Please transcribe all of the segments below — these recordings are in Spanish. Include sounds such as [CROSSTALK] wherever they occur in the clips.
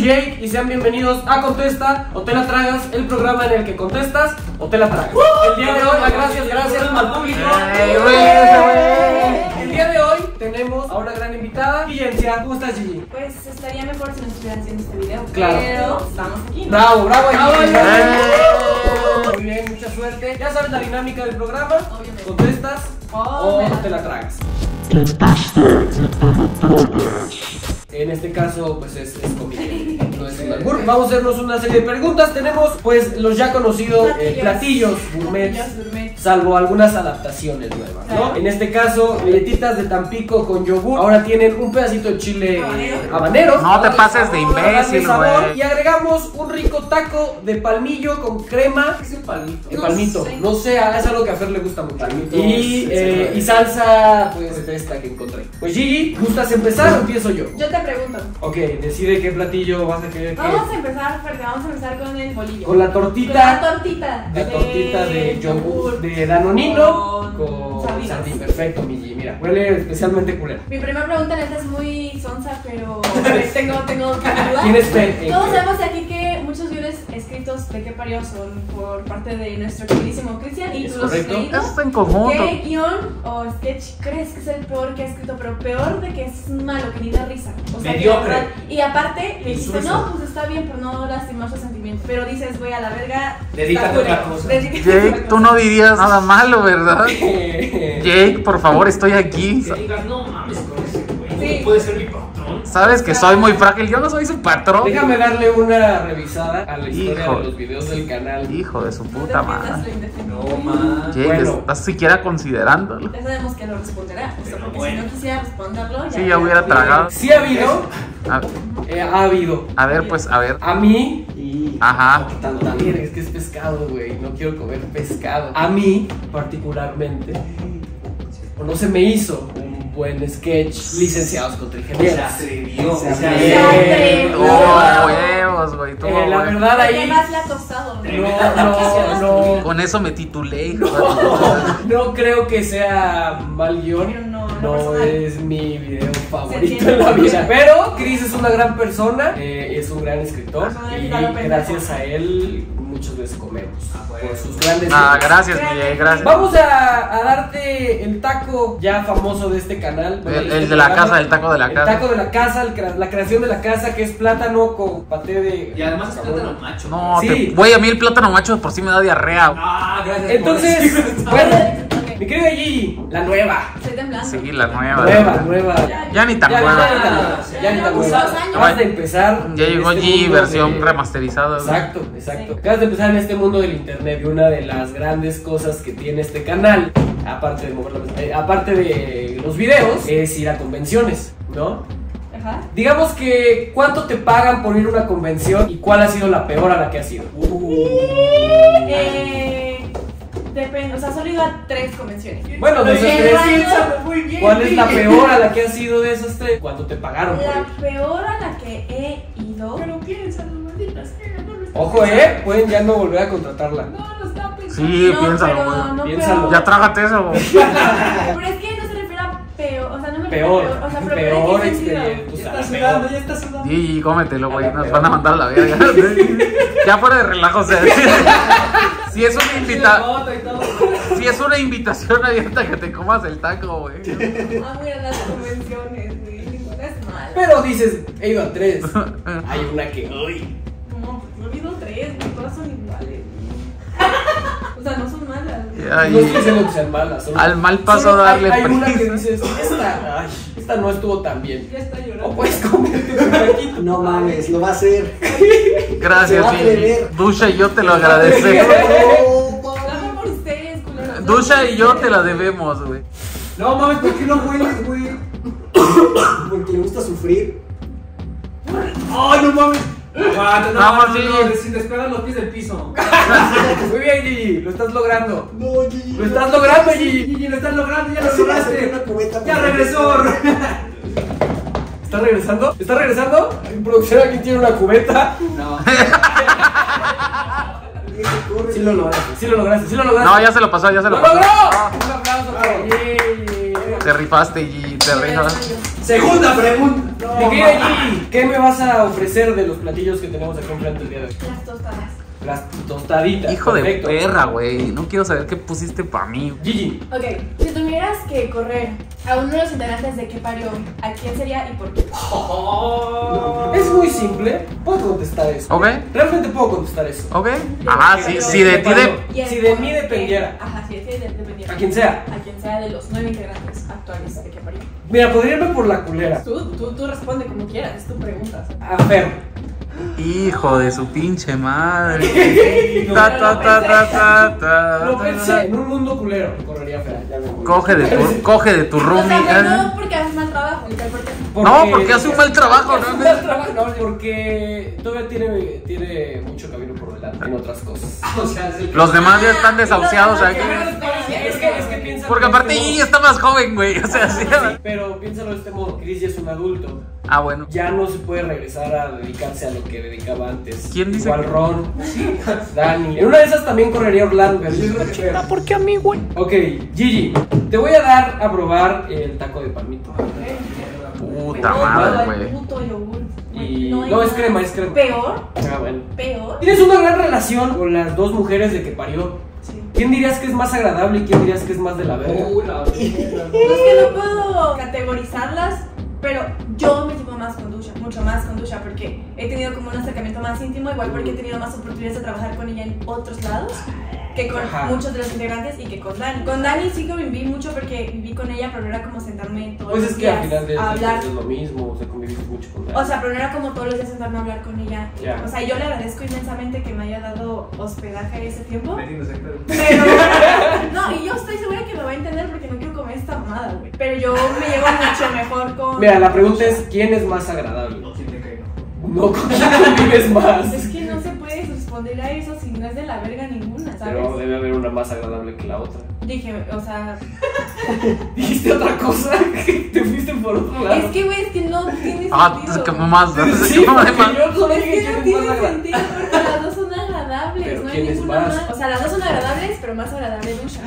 soy Jake y sean bienvenidos a Contesta o te la tragas, el programa en el que contestas o te la tragas. El día de hoy, ah, gracias, gracias al público. El día de hoy tenemos a una gran invitada, Guillencia. ¿Cómo estás, Gigi? Pues estaría mejor si no estuvieran haciendo este video. Claro. Pero estamos aquí. ¿no? Bravo, bravo. Eh. Muy bien, mucha suerte. Ya sabes la dinámica del programa. Obviamente. Contestas Oh, o te la tragas. En este caso, pues es, es comida, [LAUGHS] Vamos a hacernos una serie de preguntas. Tenemos, pues, los ya conocidos eh, platillos gourmet, Platillos gourmet. Salvo algunas adaptaciones nuevas, ¿no? En este caso, galletitas de Tampico con yogur. Ahora tienen un pedacito de chile Habanero. habanero. No te pases de imbécil, güey. Y agregamos un rico taco de palmillo con crema. Es un palito. El No palmito, sé. no sé, es algo que a Fer le gusta mucho. Palmito, Y, eh, y salsa, pues, de esta que encontré. Pues Gigi, ¿gustas empezar o empiezo yo? Yo te pregunto. Ok, decide qué platillo vas a querer que... Vamos a empezar, porque vamos a empezar con el bolillo. Con la Con la tortita, tortita. la tortita de yogur, de danonino con sardinas. sardín. Perfecto, mira, huele especialmente culera. Mi primera pregunta neta es muy sonsa, pero [LAUGHS] tengo, tengo que ayudar. ¿Quién es? Todos sabemos aquí que de qué parió son por parte de nuestro queridísimo Cristian y tú los has. Eso en conjunto. ¿Qué guion o sketch crees que es el peor que ha escrito? Pero peor de que es malo, que ni da risa. O sea, que Mediocre. Y aparte, le dijiste, Insulso. no, pues está bien, pero no lastimar sus sentimientos. Pero dices, güey, a la verga. Dedícate a otra cosa. Dedícate Jake, tú no dirías nada malo, ¿verdad? [LAUGHS] Jake, por favor, estoy aquí. Que digas, no mames con ese güey. Sí. No puede ser mi patrón. Sabes que soy muy frágil. Yo no soy su patrón. Déjame darle una revisada a la historia Hijo. de los videos del canal. Hijo de su No puta madre. No mames. Jake, Bueno. ¿estás siquiera considerándolo? Ya sabemos que lo responderá. O sea, porque bueno. si no quisiera responderlo, ya. Sí, ya hubiera tragado. Sí ha habido, A, eh, ha habido. a ver, pues, a ver. A mí, y Ajá. También es que es pescado, güey. No quiero comer pescado. A mí, particularmente, o no se me hizo buen sketch licenciados contra Se ingenieros. atrevió. Se Se atrevió. Oh, huevos, güey. Eh, la verdad ¿Qué ahí. más le ha costado? No, no, no. Con eso me titulé, puta. No creo que sea mal guion. No, personal. es mi video favorito en la vida. Pero Chris es una gran persona, eh, es un gran escritor. Personal, Y gracias a él muchas veces comemos. Ah, bueno. Por sus grandes Ah, gracias, mi Jake, gracias. Vamos a, a darte el taco ya famoso de este canal. bueno, El- de el este de la programa. casa, el taco de la El casa. taco de la casa, el la creación de la casa, que es plátano con paté de. Y además es plátano macho. No, Sí. te- güey, a mí el plátano macho por sí me da diarrea. Ah, gracias. Entonces, por bueno. Mi querida Gigi, la nueva. Estoy temblando. Sí, la nueva. Nueva, nueva. Ya ni tan Ya, ya, nueva. ya ni tan nueva, ya ni tan nueva. Acabas de empezar. Ya llegó este versión de- remasterizada. Exacto, exacto. Sí. Acabas de empezar en este mundo del internet y una de las grandes cosas que tiene este canal, aparte de, mover la eh, aparte de los videos, es ir a convenciones, ¿no? Ajá. Digamos que cuánto te pagan por ir a una convención y cuál ha sido la peor a la que has ido. Eh, depende, o sea, solo he ido a tres convenciones. Bueno, de esas El tres, muy bien. ¿cuál es la peor a la que has ido de esas tres? ¿Cuánto te pagaron por La ir? peor a la que he ido. Pero piénsalo, maldita sea, no lo está Ojo, eh, pueden ya no volver a contratarla. No lo está pensando. Sí, no, piénsalo, pero güey. no Piénsalo. peor. Ya trágate eso. [LAUGHS] Pero es que no se refiere a peor, o sea, no me refiero Peor, a peor, o sea, pero [LAUGHS] peor experiencia. Ya está sudando, ya está sudando. Y cómetelo, güey. A Nos van a mandar a la verga. [LAUGHS] Ya fuera de relajo, o sea. [LAUGHS] Si es una invita Foto y todo. si es una invitación abierta que te comas el taco, güey. [LAUGHS] Amo ir a las convenciones, güey. Ninguna es mala. Pero dices, he ido a tres. Hay una que, uy. No, pues no he habido tres, güey, todas son iguales. O sea, no son malas. Ay, No estoy diciendo que sean malas. Al mal paso solo hay- darle hay, una que dices, esta, [LAUGHS] ay, esta no estuvo tan bien. Ya está O llorando. puedes comerte un taquito. No mames, lo va a hacer. Gracias, Se va a Gigi. atrever. Dusha y yo te lo agradecemos. No, Dame por ustedes, culeros. Dusha y yo te la debemos, güey. No mames, ¿por qué no hueles, güey? [COUGHS] Porque le gusta sufrir. Ay, no mames. Aguanta, no, Vamos, no, Gigi. no, sin despegar los pies del piso. [LAUGHS] Muy bien, Gigi, lo estás logrando. No, Gigi. Lo estás logrando, Gigi. Gigi, lo estás logrando, ya lo lograste. Ya regresó. ¿Está regresando? ¿Está regresando? En producción aquí tiene una cubeta. No. [LAUGHS] Sí lo lograste, sí lo lograste, sí lo lograste. No, ya se lo pasó, ya se ¡Lo lo pasó. logró! Ah, Un aplauso para Gigi. Te rifaste, Gigi, te rifaste. Segunda pregunta. No, Mi querida Gigi, ¿qué me vas a ofrecer de los platillos que tenemos aquí enfrente el día de hoy? Las tostadas. Las tostaditas. Hijo de perra, güey. No quiero saber qué pusiste para mí. Gigi, Ok, si tuvieras que correr a uno de los integrantes de que parió, ¿a quién sería y por qué? es muy simple. Puedo contestar eso. ¿Ok? Realmente puedo contestar eso. ¿Ok? Ajá, si, de ti de. Si de mí qué- dependiera. Ajá, si de ti de- dependiera. A quien sea. A quien sea de los nueve integrantes actuales de que parió. Mira, podría irme por la culera. Tú, tú, tú responde como quieras, es tu pregunta. A Fer. Hijo de su pinche madre. Ta, ta, ta, ta, ta, ta, Lo pensé. En un mundo culero. Correría Fer. Ya me voy. Coge de tu, coge de tu O roomie. sea, no ¿eh? porque haces mal trabajo, porque No, porque hace un mal trabajo, ¿no? mal trabajo, no, porque todavía tiene, tiene mucho camino en otras cosas. [LAUGHS] O sea, es el- Los demás ya están desahuciados aquí. Es que, es que piensa. Porque aparte Gigi está más joven, güey. O sea, sí. Pero piénsalo de este modo: Chris ya es un adulto. Ah, bueno. Ya no se puede regresar a dedicarse a lo que dedicaba antes. ¿Quién dice Igual que- Ron, [LAUGHS] Dani. En una de esas también correría Orlando. ¿Por qué a mí, güey? Ok, Gigi, te voy a dar a probar el taco de palmito. Puta madre, güey. Y- no, es crema, es crema. Peor, Ah, bueno. peor. Tienes una gran relación con las dos mujeres de que parió. Sí. ¿Quién dirías que es más agradable y quién dirías que es más de la verga? Uh, la verga. [LAUGHS] No es que no puedo categorizarlas, pero yo me tipo más con mucho más con Dusha, porque he tenido como un acercamiento más íntimo, igual porque he tenido más oportunidades de trabajar con ella en otros lados que con Ajá. muchos de los integrantes y que con Dani. Con Dani sí que viví mucho porque viví con ella, pero no era como sentarme todos Pues los es que al días final de a hablar. es lo mismo, o sea, mucho con O sea, pero no era como todos los días sentarme a hablar con ella. Ya. O sea, yo le agradezco inmensamente que me haya dado hospedaje ese tiempo. Pero. [LAUGHS] No, y yo estoy segura que me va a entender porque no esta mamada, güey. Pero yo me llevo mucho mejor con. Mira, la pregunta es: ¿quién es más agradable? ¿Quién te cae? No, ¿con quién convives más? Es que no se puede responder a eso si no es de la verga ninguna, ¿sabes? Pero debe haber una más agradable que la otra. Dije, o sea. [LAUGHS] ¿Dijiste otra cosa? ¿Te fuiste por otro lado? Es que, güey, es que no tiene Ah, sentido. es que más. Sí, ¿Cómo de porque más? yo solo Es dije que no es más tiene agradable. sentido porque las dos son agradables. Pero no hay ¿quién es ninguna más? más. O sea, las dos son agradables, pero más agradable Dusha.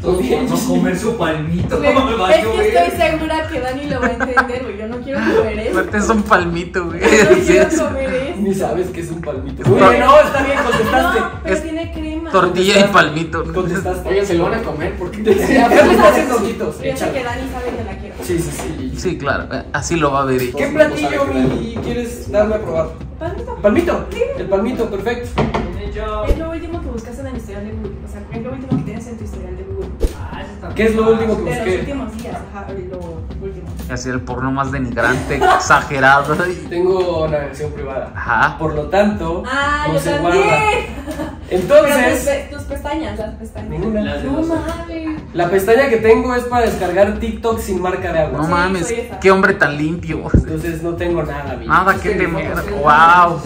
Todos Muy bien, por no sí. comer su palmito. Güey, ¿Cómo [LAUGHS] me va a es que estoy segura que Dani lo va a entender, güey. Yo no quiero comer eso. Aparte es un palmito, güey. Yo no [LAUGHS] Sí, quiero comer eso. Ni sabes que es un palmito. Bien, no, está bien, contestaste. No, pero Es tiene crema. Tortilla y palmito. Contestaste. Oigan, se lo van a comer porque [LAUGHS] está haciendo ojitos. Sé que. Dani sabe que la quiero. Sí, sí, sí. Sí, claro. Así lo va a ver. ¿Qué platillo quieres darme a probar? Palmito. Palmito. El palmito, perfecto. Es lo último que buscaste en el historial de Google. O sea, es lo último que tienes en tu historial de Google. ¿Qué es lo último que De los busqué? últimos días, ajá, lo último. Así el porno más denigrante, [LAUGHS] exagerado. Tengo una versión privada. Ajá. Por lo tanto, Ah, no yo se también. guarda. Entonces, tus, pe- tus pestañas, las pestañas. Las No mames. la pestaña que tengo es para descargar TikTok sin marca de agua. No Sí, mames, qué hombre tan limpio. Entonces no tengo nada, amigo. Nada que temer. Wow.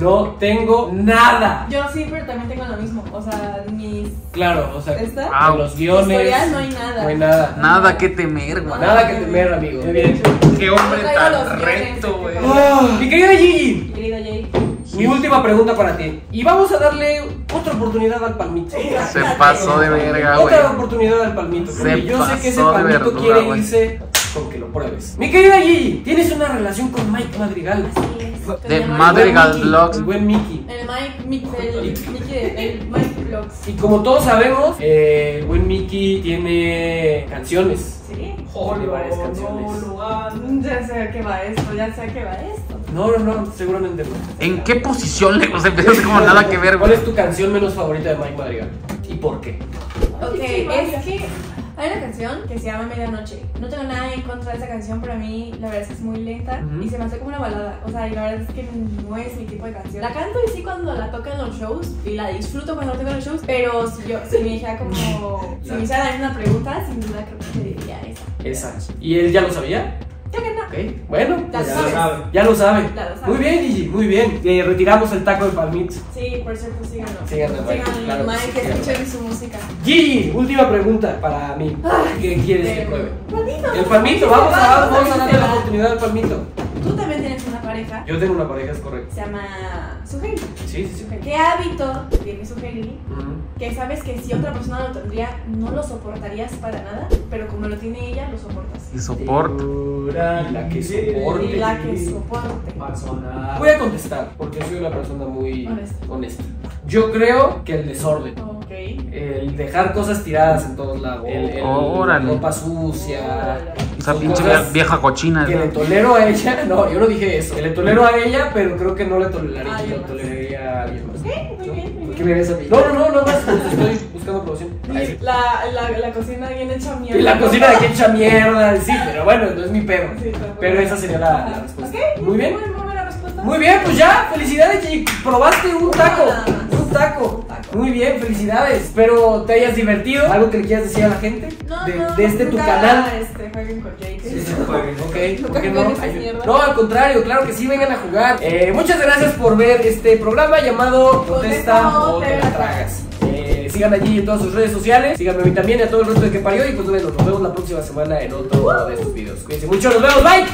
No tengo nada. Yo sí, pero también tengo lo mismo. O sea, mis. Claro, o sea, ¿Esta? Ah, en los guiones. Historial no hay nada. No hay nada. Nada que temer, güey. Nada que temer, amigo. Muy bien. Qué hombre tan recto, de güey. Ah, mi querida Gigi, Querido Jay. mi última pregunta para ti. Y vamos a darle otra oportunidad al palmito. Se pasó de verga, güey. Otra oportunidad al palmito. Se porque yo sé que ese palmito verdura, quiere irse con que lo pruebes. Mi querida Gigi, tienes una relación con Mike Madrigal. Así es. De Madrigal Vlogs. El buen Mickey. El Mike, Mickey, el Mickey, de- el Mike Vlogs. Y como todos sabemos, eh, el buen Mickey tiene canciones. Sí. Tiene varias canciones. Ya sé a qué va esto, ya sé a qué va esto. No, no, no, seguramente no. ¿En qué posición le o sea, como nada que ver, ¿Cuál güey? es tu canción menos favorita de Mike Madrigal? ¿Y por qué? Ok, es que hay una canción que se llama Medianoche. No tengo nada en contra de esa canción, pero a mí la verdad es que es muy lenta Ujú. y se me hace como una balada. O sea, y la verdad es que no es mi tipo de canción. La canto y sí cuando la toco en los shows y la disfruto cuando la toco en los shows, pero si yo, si me dijera como, si me [LAUGHS] hiciera una pregunta, sin duda creo que te diría esa. Esa. ¿Y él ya lo sabía? Que. Ok, bueno. Ya pues lo ya, lo sabe. Ya lo sabe. Muy bien, Gigi, muy bien. Eh, retiramos el taco de palmito. Sí, por cierto, síganos. Síganos, Mike, claro que Mike, síganos. escuchen su música. Gigi, última pregunta para mí. Ay, ¿Qué quieres que pruebe? Palmito. El palmito, vamos a, vamos a darle la oportunidad al palmito. Tú también tienes una pareja. Yo tengo una pareja, es correcto. Se llama Suheli. Sí, sí, sí. ¿Qué hábito tiene Suheli? Ujú. Que sabes que si otra persona lo tendría, no lo soportarías para nada, pero como lo tiene ella, lo soportas. Y soporto. Y la que soporte. Y la que soporte. Persona. Voy a contestar, porque soy una persona muy Honesta. honesta. Yo creo que el desorden. El dejar cosas tiradas en todos lados. El, el- Órale. ropa sucia. Esa pinche vieja cochina. Que le tolero a ella. [LAUGHS] No, yo no dije eso. Que le tolero a ella, pero creo que no le toleraría, A alguien lo más. toleraría a alguien más. Ok, muy bien, muy ¿Por bien. qué me ves a mí? No, no, no, no más. Estoy buscando sí. La, la, la cocina bien hecha mierda. Y la cocina de que echa mierda, sí, pero bueno, no es mi pedo. Sí. Pero esa sería la, respuesta. Ok, Muy bien. Muy, muy bien, pues ya, felicidades. Probaste un taco. Un taco. Muy bien, felicidades. Espero te hayas divertido. ¿Algo que le quieras decir a la gente? No, de, no, de este tu canal. Este, jueguen con Jake. Sí, sí, jueguen. Ok, ¿por qué no? Ay, mierdas. No, al contrario, claro que sí, vengan a jugar. Eh, muchas gracias por ver este programa llamado Contesta o te la tragas. Sigan allí en todas sus redes sociales. Síganme a mí también y a todo el resto de que parió. Y pues bueno, nos vemos la próxima semana en otro de estos videos. Cuídense mucho, nos vemos, bye.